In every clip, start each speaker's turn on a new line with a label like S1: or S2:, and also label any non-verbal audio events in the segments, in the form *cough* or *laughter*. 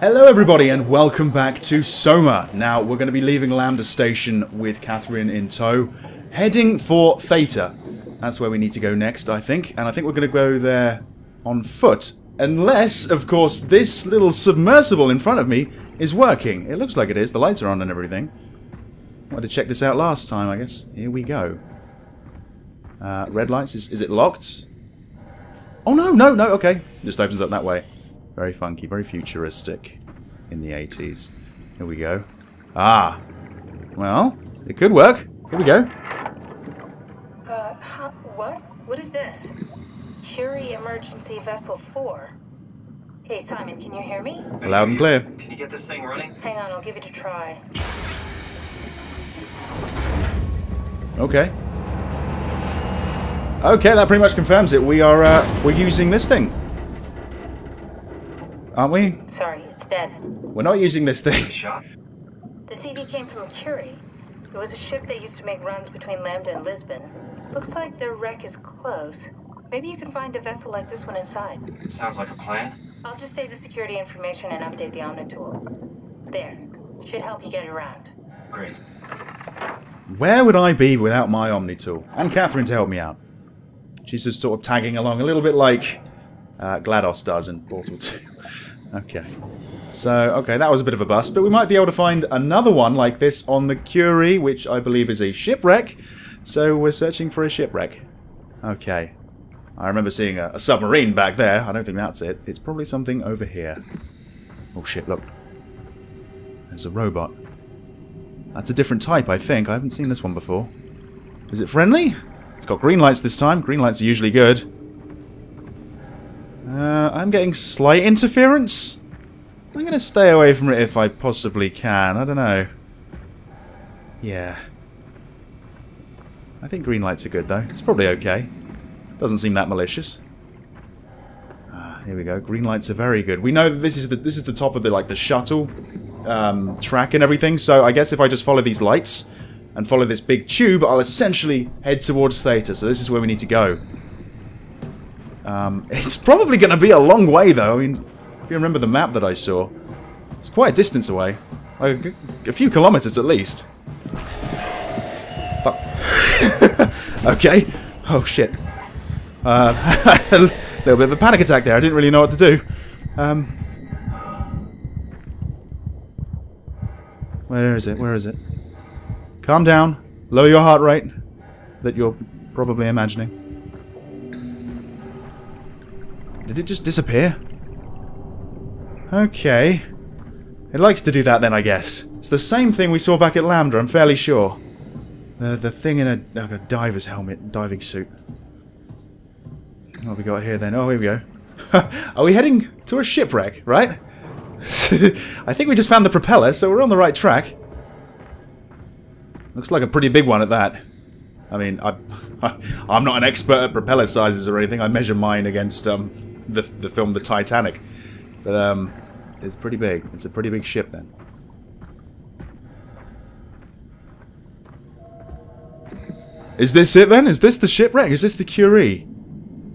S1: Hello everybody and welcome back to Soma. Now we're going to be leaving Lambda Station with Catherine in tow, heading for Theta. That's where we need to go next, I think, and I think we're going to go there on foot. Unless, of course, this little submersible in front of me is working. It looks like it is, the lights are on and everything. Wanted to check this out last time, I guess. Here we go. Uh, red lights, is, is it locked? Oh no, no, no, okay. Just opens up that way. Very funky, very futuristic in the 80s. Here we go. Ah. Well, it could work. Here we go.
S2: Uh, how, what? What is this? Curie Emergency Vessel 4. Hey, Simon, can you hear me?
S1: Loud and clear.
S3: Can you get this thing running?
S2: Hang on, I'll give it a try.
S1: Okay. Okay, that pretty much confirms it. We are, uh, we're using this thing. Aren't we?
S2: Sorry, it's dead.
S1: We're not using this thing. *laughs*
S3: Shot?
S2: The CV came from Curie. It was a ship that used to make runs between Lambda and Lisbon. Looks like their wreck is close. Maybe you can find a vessel like this one inside.
S3: Sounds like a plan.
S2: I'll just save the security information and update the Omnitool. There. Should help you get around.
S3: Great.
S1: Where would I be without my Omnitool? And Catherine to help me out. She's just sort of tagging along a little bit like uh, GLaDOS does in Portal 2. *laughs* okay. So, okay, that was a bit of a bust, but we might be able to find another one like this on the Curie, which I believe is a shipwreck. So we're searching for a shipwreck. Okay. I remember seeing a, a submarine back there. I don't think that's it. It's probably something over here. Oh shit, look. There's a robot. That's a different type, I think. I haven't seen this one before. Is it friendly? It's got green lights this time. Green lights are usually good. Uh, I'm getting slight interference. I'm going to stay away from it if I possibly can. I don't know. Yeah. I think green lights are good, though. It's probably okay. Doesn't seem that malicious. Ah, here we go. Green lights are very good. We know that this is the this is the top of the like the shuttle um, track and everything. So I guess if I just follow these lights and follow this big tube, I'll essentially head towards Theta. So this is where we need to go. Um, it's probably going to be a long way, though. I mean, if you remember the map that I saw, it's quite a distance away. Like a, few kilometers at least. *laughs* Okay. Oh, shit. Uh, *laughs* a little bit of a panic attack there. I didn't really know what to do. Um, where is it? Where is it? Calm down. Lower your heart rate. That you're probably imagining. Did it just disappear? Okay. It likes to do that then, I guess. It's the same thing we saw back at Lambda, I'm fairly sure. The, the thing in a, like a diver's helmet, diving suit. What have we got here then? Oh, here we go. *laughs* Are we heading to a shipwreck, right? *laughs* I think we just found the propeller, so we're on the right track. Looks like a pretty big one at that. I mean, I, *laughs* I'm not an expert at propeller sizes or anything. I measure mine against um, the, the film The Titanic. But um, it's pretty big. It's a pretty big ship then. Is this it then? Is this the shipwreck? Is this the Curie?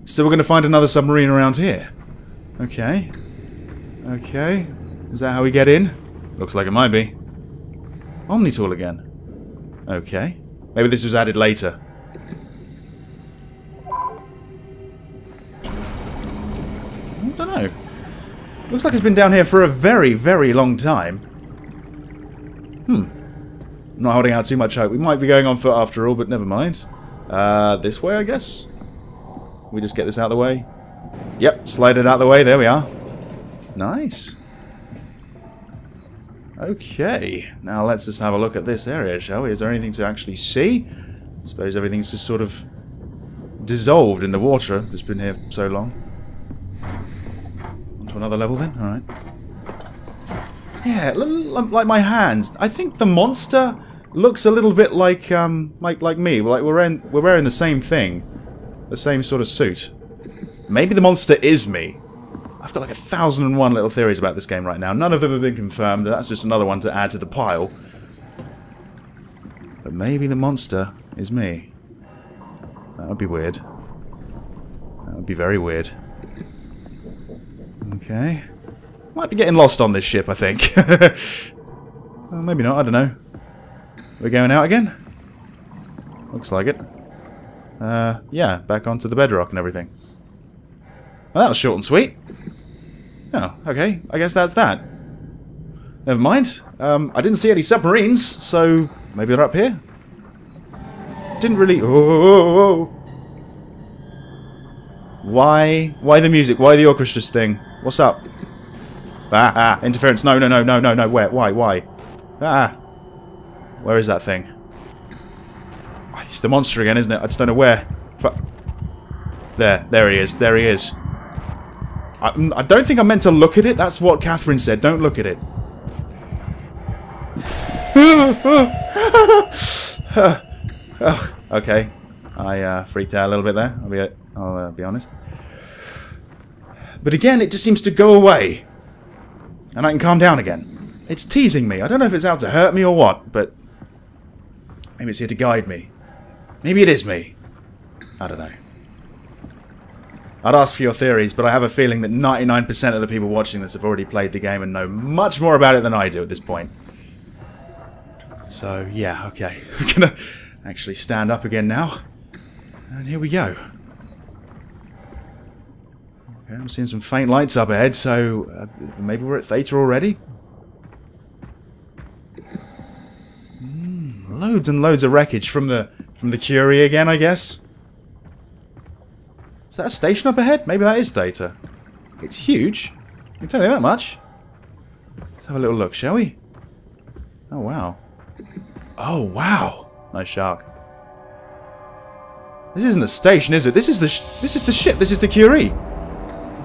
S1: So we're going to find another submarine around here. Okay. Okay. Is that how we get in? Looks like it might be. Omnitool again. Okay. Maybe this was added later. Looks like it's been down here for a very, very long time. Hmm. Not holding out too much hope. We might be going on foot after all, but never mind. Uh, this way, I guess? We just get this out of the way? Yep, slide it out of the way. There we are. Nice. Okay, now let's just have a look at this area, shall we? Is there anything to actually see? I suppose everything's just sort of dissolved in the water that's been here so long. Another level then? Alright. Yeah, like my hands. I think the monster looks a little bit like um like like me. Like we're wearing we're wearing the same thing. The same sort of suit. Maybe the monster is me. I've got like a thousand and one little theories about this game right now. None of them have been confirmed, that's just another one to add to the pile. But maybe the monster is me. That would be weird. That would be very weird. Okay. Might be getting lost on this ship, I think. *laughs* well, maybe not, I don't know. We're going out again? Looks like it. Uh, yeah, back onto the bedrock and everything. Well, that was short and sweet. Oh, okay. I guess that's that. Never mind. Um, I didn't see any submarines, so maybe they're up here. Didn't really... Oh, Why? Why the music? Why the orchestra thing? What's up? Ah, ah, interference. No, no, no, no, no, no. Where? Why? Why? Ah. Where is that thing? Oh, it's the monster again, isn't it? I just don't know where. Fu there. There he is. There he is. I, I don't think I'm meant to look at it. That's what Catherine said. Don't look at it. oh, *laughs* okay. I uh, freaked out a little bit there. I'll be, I'll uh, be honest. But again, it just seems to go away. And I can calm down again. It's teasing me. I don't know if it's out to hurt me or what, but... Maybe it's here to guide me. Maybe it is me. I don't know. I'd ask for your theories, but I have a feeling that 99% of the people watching this have already played the game and know much more about it than I do at this point. So, yeah, okay. *laughs* We're gonna actually stand up again now. And here we go. Okay, I'm seeing some faint lights up ahead, so uh, maybe we're at Theta already? Mm, loads and loads of wreckage from the from the Curie again, I guess. Is that a station up ahead? Maybe that is Theta. It's huge. I can tell you that much. Let's have a little look, shall we? Oh, wow. Oh, wow. Nice shark. This isn't the station, is it? This is the this is the ship. This is the Curie.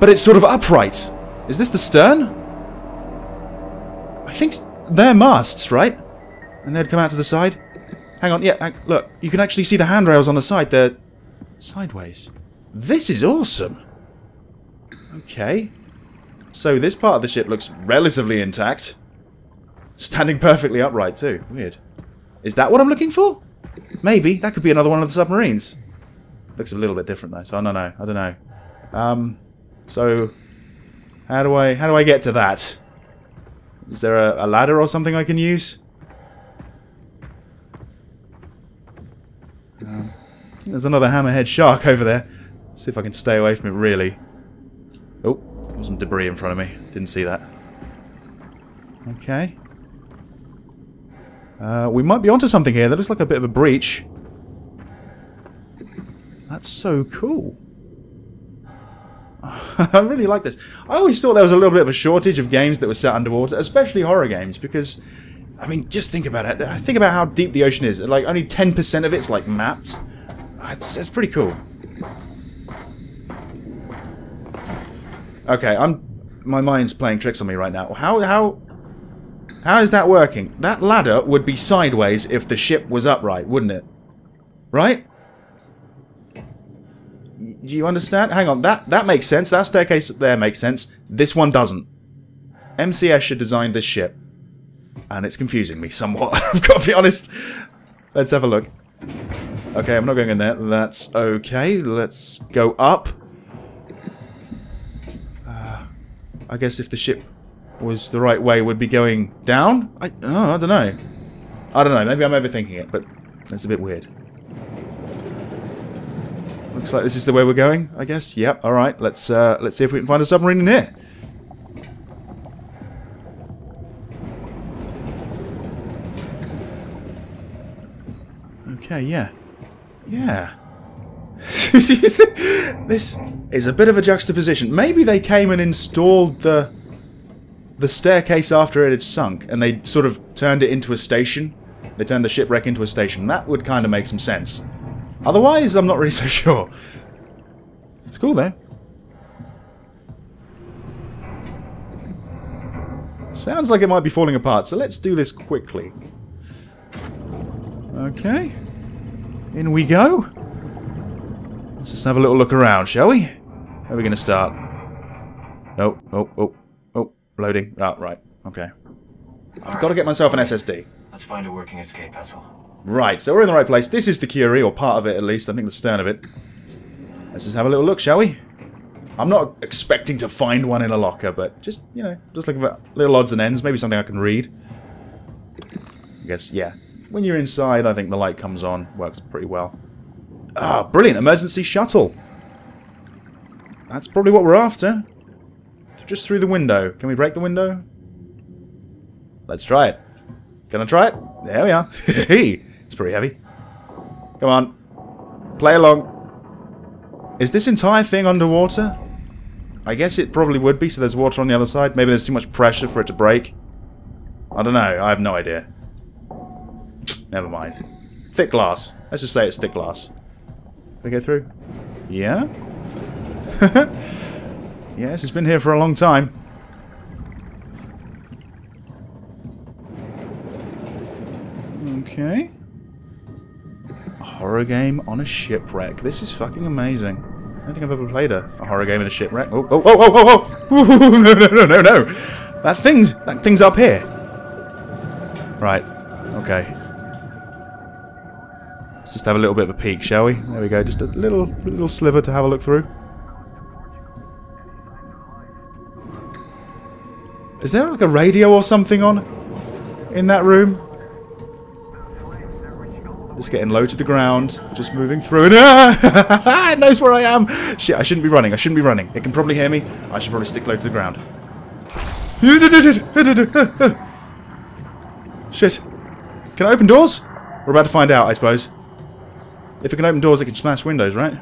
S1: But it's sort of upright. Is this the stern? I think they're masts, right? And they'd come out to the side. Hang on, yeah, look. You can actually see the handrails on the side. They're sideways. This is awesome. Okay. So this part of the ship looks relatively intact. Standing perfectly upright too. Weird. Is that what I'm looking for? Maybe. That could be another one of the submarines. Looks a little bit different though, so I don't know. I don't know. Um, so, how do I how do I get to that? Is there a, a ladder or something I can use? Um, there's another hammerhead shark over there. Let's see if I can stay away from it, really. Oh, there's some debris in front of me. Didn't see that. Okay. Uh, we might be onto something here. That looks like a bit of a breach. That's so cool. *laughs* I really like this. I always thought there was a little bit of a shortage of games that were set underwater, especially horror games, because, I mean, just think about it. Think about how deep the ocean is. Like, only 10% of it's, like, mapped. Ah, it's, it's pretty cool. Okay, I'm... My mind's playing tricks on me right now. How, how... How is that working? That ladder would be sideways if the ship was upright, wouldn't it? Right? Do you understand? Hang on, that, that makes sense. That staircase there makes sense. This one doesn't. MC Escher designed this ship. And it's confusing me somewhat, *laughs* I've got to be honest. Let's have a look. Okay, I'm not going in there. That's okay. Let's go up. Uh, I guess if the ship was the right way, we'd be going down? I, oh, I don't know. I don't know. Maybe I'm overthinking it, but that's a bit weird. Looks like this is the way we're going, I guess. Yep, alright. Let's uh, let's see if we can find a submarine in here. Okay, yeah. Yeah. *laughs* this is a bit of a juxtaposition. Maybe they came and installed the the staircase after it had sunk, and they sort of turned it into a station. They turned the shipwreck into a station. That would kind of make some sense. Otherwise, I'm not really *laughs* so sure. It's cool, though. Sounds like it might be falling apart, so let's do this quickly. Okay. In we go. Let's just have a little look around, shall we? Where are we going to start? Oh, oh, oh, oh, loading. Ah, oh, right. Okay. I've got to get myself an SSD.
S3: Let's find a working escape vessel.
S1: Right, so we're in the right place. This is the Curie, or part of it at least. I think the stern of it. Let's just have a little look, shall we? I'm not expecting to find one in a locker, but just, you know, just looking for little odds and ends. Maybe something I can read. I guess, yeah. When you're inside, I think the light comes on. Works pretty well. Ah, brilliant. Emergency shuttle. That's probably what we're after. Just through the window. Can we break the window? Let's try it. Can I try it? There we are. *laughs* it's pretty heavy. Come on. Play along. Is this entire thing underwater? I guess it probably would be, so there's water on the other side. Maybe there's too much pressure for it to break. I don't know. I have no idea. Never mind. Thick glass. Let's just say it's thick glass. Can we go through? Yeah? *laughs* yes, it's been here for a long time. Okay. A horror game on a shipwreck. This is fucking amazing. I don't think I've ever played a, a horror game in a shipwreck. Oh, oh, oh, oh, oh, oh! *laughs* no, no, no, no, no! That thing's that thing's up here. Right. Okay. Let's just have a little bit of a peek, shall we? There we go. Just a little little sliver to have a look through. Is there like a radio or something on in that room? Just getting low to the ground, just moving through. Ah! *laughs* it knows where I am. Shit, I shouldn't be running. I shouldn't be running. It can probably hear me. I should probably stick low to the ground. *laughs* Shit. Can I open doors? We're about to find out, I suppose. If it can open doors, it can smash windows, right?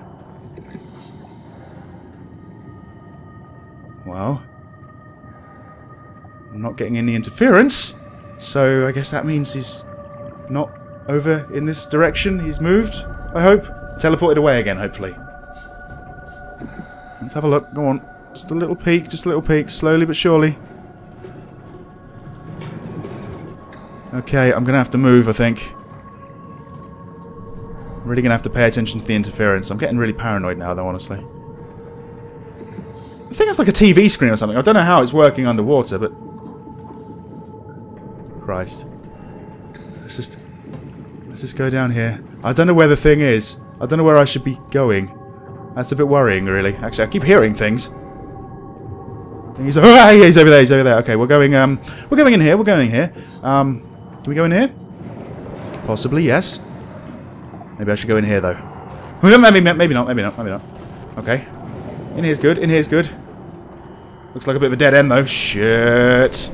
S1: Well. I'm not getting any interference. So I guess that means he's not over in this direction. He's moved, I hope. Teleported away again, hopefully. Let's have a look. Go on. Just a little peek, just a little peek. Slowly but surely. Okay, I'm going to have to move, I think. I'm really going to have to pay attention to the interference. I'm getting really paranoid now, though, honestly. I think it's like a TV screen or something. I don't know how it's working underwater, but... Christ. Let's just... Let's just go down here. I don't know where the thing is. I don't know where I should be going. That's a bit worrying, really. Actually, I keep hearing things. He's, oh, *laughs* he's over there, he's over there. Okay, we're going, um, we're going in here, we're going in here. Um, can we go in here? Possibly, yes. Maybe I should go in here, though. *laughs* Maybe, maybe not, maybe not, maybe not. Okay. In here's good, in here's good. Looks like a bit of a dead end, though. Shit.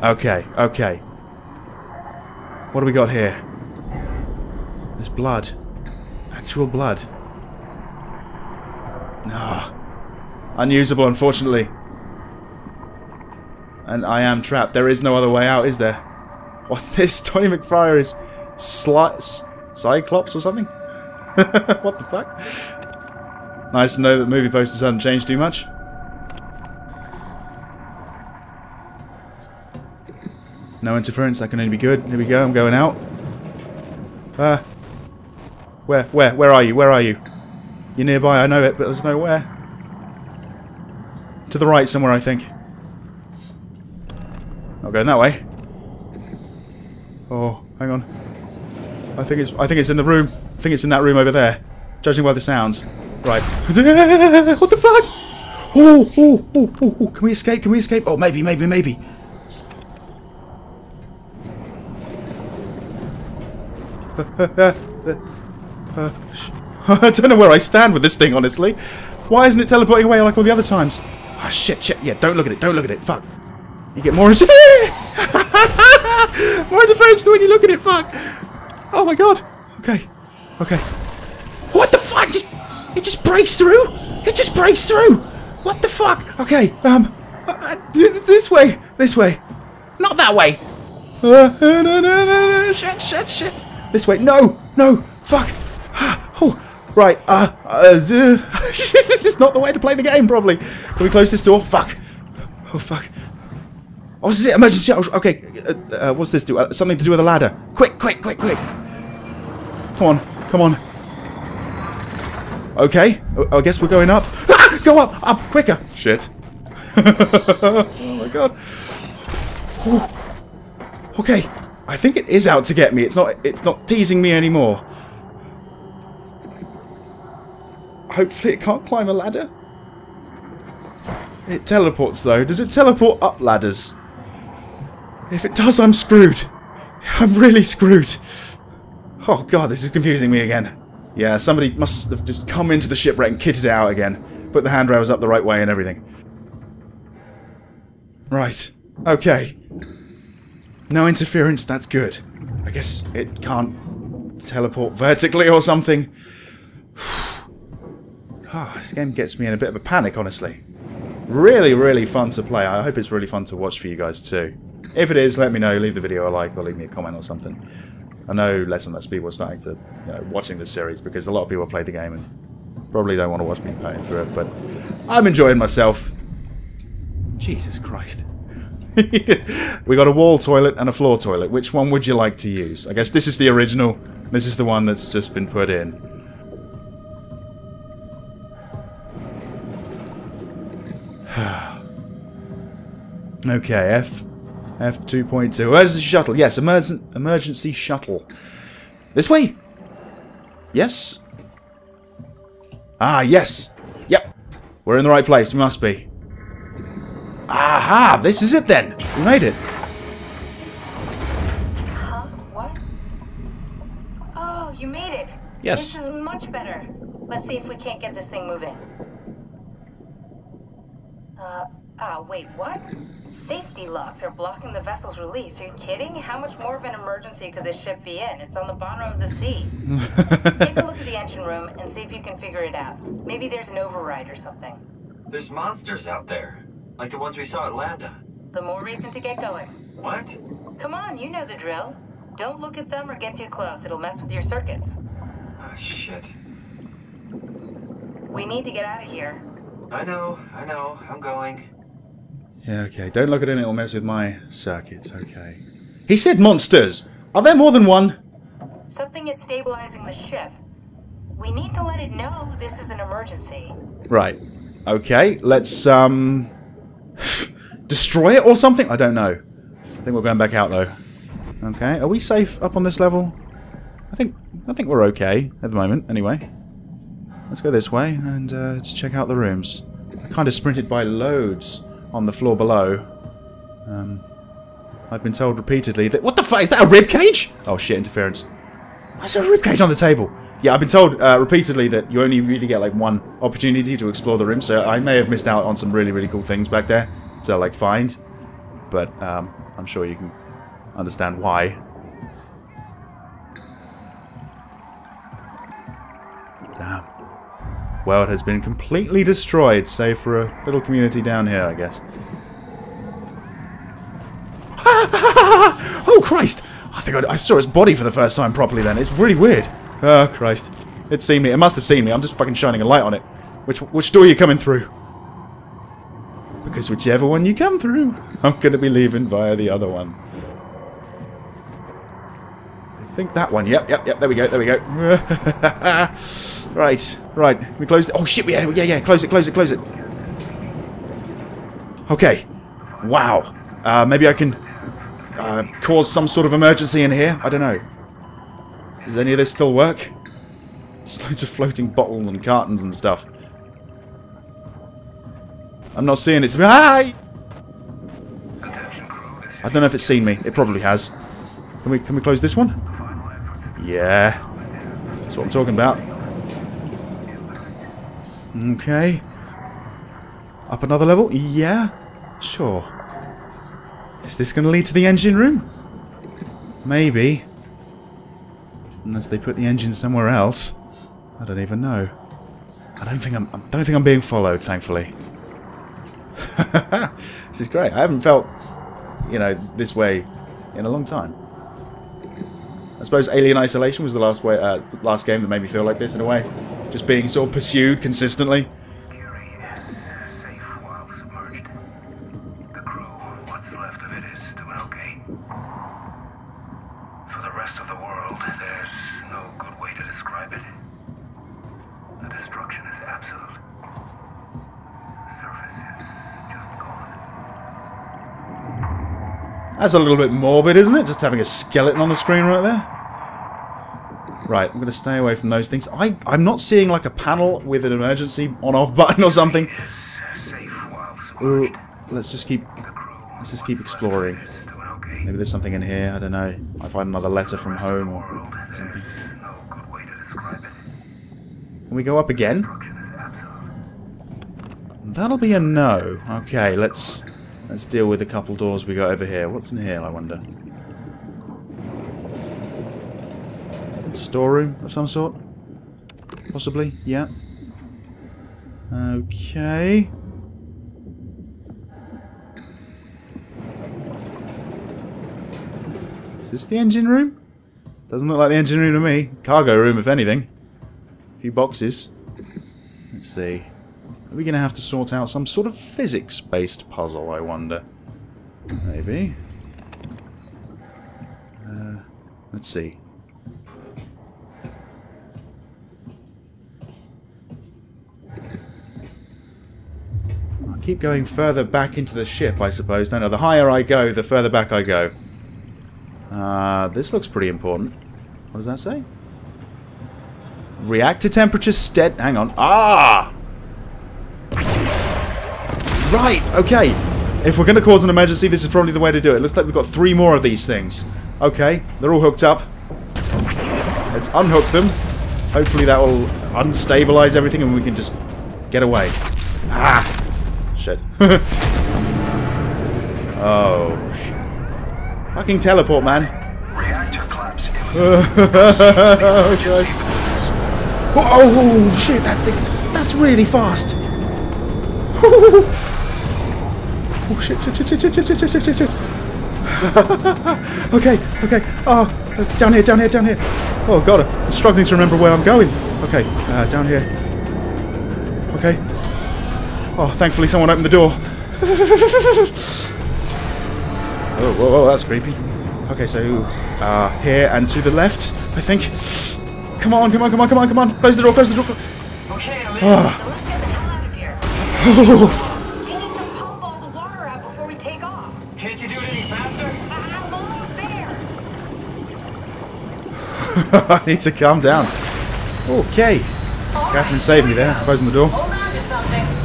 S1: Okay, okay. What do we got here? There's blood. Actual blood. Ah. Unusable, unfortunately. And I am trapped. There is no other way out, is there? What's this? *laughs* Tony McFryer is Sli Cyclops or something? *laughs* what the fuck? Nice to know that movie posters haven't changed too much. No interference, that can only be good. Here we go, I'm going out. Uh, where, where, where are you? Where are you? You're nearby, I know it, but there's no where. To the right somewhere, I think. Not going that way. Oh, hang on. I think it's I think it's in the room. I think it's in that room over there. Judging by the sounds. Right. *laughs* What the fuck? Oh, oh, oh, oh, oh. Can we escape? Can we escape? Oh, maybe, maybe, maybe. *laughs* *laughs* I don't know where I stand with this thing, honestly. Why isn't it teleporting away like all the other times? Ah, oh, shit, shit. Yeah, don't look at it. Don't look at it. Fuck. You get more interference. *laughs* more interference when you look at it. Fuck. Oh my god. Okay. Okay. What the fuck? Just, it just breaks through. It just breaks through. What the fuck? Okay. Um. Uh, this way. This way. Not that way. Uh, no, no, no, no. Shit, shit, shit. This way. No. No. Fuck. Oh. Right. Uh. uh *laughs* this is just not the way to play the game, probably. Can we close this door? Fuck. Oh, fuck. Oh, this is it. Emergency. Oh, okay. Uh, uh, what's this do? Uh, something to do with a ladder. Quick, quick, quick, quick. Come on. Come on. Okay. I guess we're going up. *laughs* Ah! Go up. Up. Quicker. Shit. *laughs* oh, my God. Ooh. Okay. I think it is out to get me. It's not. It's not teasing me anymore. Hopefully it can't climb a ladder. It teleports though. Does it teleport up ladders? If it does, I'm screwed. I'm really screwed. Oh god, this is confusing me again. Yeah, somebody must have just come into the shipwreck and kitted it out again. Put the handrails up the right way and everything. Right. Okay. No interference, that's good. I guess it can't teleport vertically or something. Ah, this game gets me in a bit of a panic, honestly. Really, really fun to play. I hope it's really fun to watch for you guys too. If it is, let me know. Leave the video a like or leave me a comment or something. I know less and less people are starting to, you know, watching this series because a lot of people play the game and probably don't want to watch me playing through it, but I'm enjoying myself. Jesus Christ. *laughs* we got a wall toilet and a floor toilet. Which one would you like to use? I guess this is the original. This is the one that's just been put in. Okay, F F 2.2. Where's the shuttle? Yes, emergen emergency shuttle. This way? Yes? Ah, yes. Yep. We're in the right place. We must be. Aha! This is it then. We made it.
S2: Huh? What? Oh, you made it.
S1: Yes.
S2: This is much better. Let's see if we can't get this thing moving. Uh, ah, wait, what? Safety locks are blocking the vessel's release. Are you kidding? How much more of an emergency could this ship be in? It's on the bottom of the sea. *laughs* Take a look at the engine room and see if you can figure it out. Maybe there's an override or something.
S3: There's monsters out there. Like the ones we saw at Lambda.
S2: The more reason to get going.
S3: What?
S2: Come on, you know the drill. Don't look at them or get too close. It'll mess with your circuits.
S3: Ah, shit.
S2: We need to get out of here.
S3: I know, I know. I'm going.
S1: Yeah, okay. Don't look at it, it'll mess with my circuits. Okay. He said monsters! Are there more than one?
S2: Something is stabilizing the ship. We need to let it know this is an emergency.
S1: Right. Okay, let's, um... *sighs* destroy it or something? I don't know. I think we're going back out, though. Okay, are we safe up on this level? I think I think we're okay at the moment, anyway. Let's go this way and uh, just check out the rooms. I kind of sprinted by loads on the floor below. Um, I've been told repeatedly that... What the fuck? Is that a rib cage? Oh shit, interference. Why is there a rib cage on the table? Yeah, I've been told uh, repeatedly that you only really get like one opportunity to explore the room, so I may have missed out on some really, really cool things back there to like find. But um, I'm sure you can understand why. World has been completely destroyed, save for a little community down here, I guess. *laughs* oh, Christ! I think I, I, saw its body for the first time properly then. It's really weird. Oh, Christ. It's seen me. It must have seen me. I'm just fucking shining a light on it. Which, which door are you coming through? Because whichever one you come through, *laughs* I'm going to be leaving via the other one. I think that one. Yep, yep, yep. There we go. There we go. *laughs* right, right. We close it. Oh, shit. Yeah, yeah, yeah. Close it, close it, close it. Okay. Wow. Uh, maybe I can uh, cause some sort of emergency in here. I don't know. Does any of this still work? Just *laughs* loads of floating bottles and cartons and stuff. I'm not seeing it. Hi! I don't know if it's seen me. It probably has. Can we can we close this one? Yeah. That's what I'm talking about. Okay. Up another level? Yeah. Sure. Is this going to lead to the engine room? Maybe. Unless they put the engine somewhere else. I don't even know. I don't think I'm I don't think I'm being followed, thankfully. *laughs* this is great. I haven't felt, you know, this way in a long time. I suppose Alien Isolation was the last way, uh, last game that made me feel like this in a way. Just being of pursued consistently. That's a little bit morbid, isn't it? Just having a skeleton on the screen right there. Right, I'm going to stay away from those things. I, I'm not seeing like a panel with an emergency on-off button or something. Ooh, let's just keep... Let's just keep exploring. Maybe there's something in here, I don't know. I find another letter from home or something. Can we go up again? That'll be a no. Okay, let's let's deal with a couple doors we got over here. What's in here, I wonder? Storeroom of some sort? Possibly, yeah. Okay. Is this the engine room? Doesn't look like the engine room to me. Cargo room, if anything. A few boxes. Let's see. Are we going to have to sort out some sort of physics-based puzzle, I wonder? Maybe. Uh, let's see. Keep going further back into the ship, I suppose. No, no, the higher I go, the further back I go. Uh, this looks pretty important. What does that say? Reactor temperature stead... Hang on. Ah! Right, okay. If we're going to cause an emergency, this is probably the way to do it. Looks like we've got three more of these things. Okay, they're all hooked up. Let's unhook them. Hopefully that will unstabilize everything and we can just get away. Ah! Shit. *laughs* oh, shit. Fucking teleport, man.
S4: Reactor collapse *laughs*
S1: oh, Christ. Oh, oh, shit, that's the... That's really fast. *laughs* Oh, shit, shit, shit, shit, shit, shit, shit, shit, shit, shit. okay, okay. Oh, uh, down here, down here, down here. Oh, God, I'm struggling to remember where I'm going. Okay, uh, down here. Okay. Oh, thankfully someone opened the door. *laughs* Oh, whoa, whoa, that's creepy. Okay, so, uh, here and to the left, I think. Come on, come on, come on, come on, come on. Close the door, close the door.
S3: Okay, I'm in.
S1: Ah.
S2: Let's get the hell out of here. *laughs* We need to pump all the water out before we take off.
S3: Can't you do it any faster?
S2: I'm almost there. *laughs*
S1: I need to calm down. Okay. Catherine saved me there, closing the door.
S2: Hold on to something.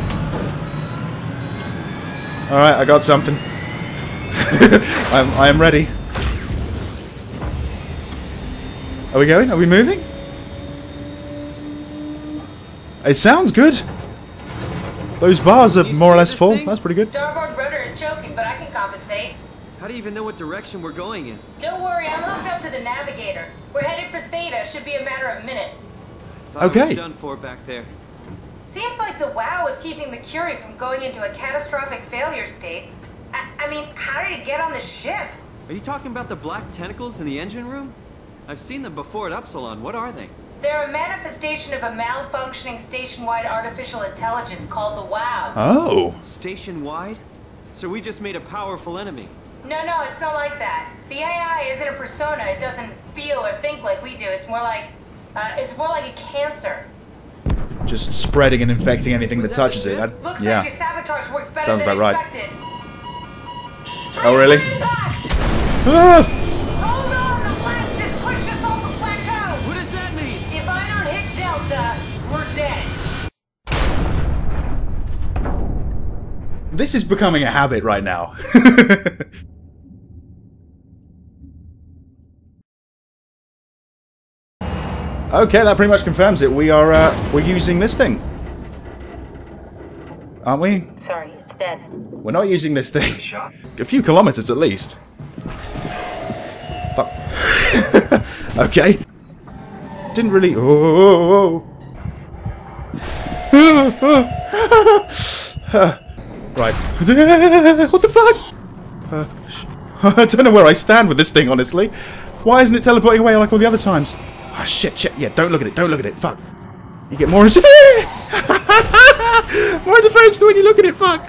S1: Alright, I got something. *laughs* I'm, I am ready. Are we going? Are we moving? It sounds good. Those bars are more or less full.
S3: thing?
S1: That's pretty good.
S2: Starboard rudder is choking, but I can compensate.
S3: How do you even know what direction we're going in?
S2: Don't worry, I'm hooked up to the navigator. We're headed for Theta. Should be a matter of minutes.
S3: Thought it
S1: Okay.
S3: was done for back there.
S2: Seems like the WAU is keeping the Curie from going into a catastrophic failure state. I, I mean, how did it get on the ship?
S3: Are you talking about the black tentacles in the engine room? I've seen them before at Upsilon. What are they?
S2: They're a manifestation of a malfunctioning station-wide artificial intelligence called the WAU.
S1: Oh.
S3: Station wide? So we just made a powerful enemy.
S2: No, no, it's not like that. The AI isn't a persona. It doesn't feel or think like we do. It's more like, uh, it's more like a cancer.
S1: Just spreading and infecting anything that
S3: that
S1: touches it. That-
S2: Looks
S1: yeah.
S2: like your sabotage worked better
S1: Sounds about right. Oh, really? Ah!
S2: Hold on, the blast just pushed us off the plateau.
S3: What does that mean?
S2: If I don't hit Delta, we're dead.
S1: This is becoming a habit right now. *laughs* okay, that pretty much confirms it. We are uh, we're using this thing, aren't we?
S2: Sorry, it's dead.
S1: We're not using this thing. A few kilometers at least. Fuck. *laughs* okay. Didn't really. Oh. oh *laughs* right. *laughs* what the fuck? Uh, sh- I don't know where I stand with this thing, honestly. Why isn't it teleporting away like all the other times? Ah, shit, shit. Yeah, don't look at it. Don't look at it. Fuck. You get more *laughs* more interference when you look at it. Fuck.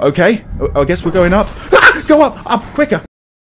S1: Okay. I- I guess we're going up. Ah, go up. Up. Quicker.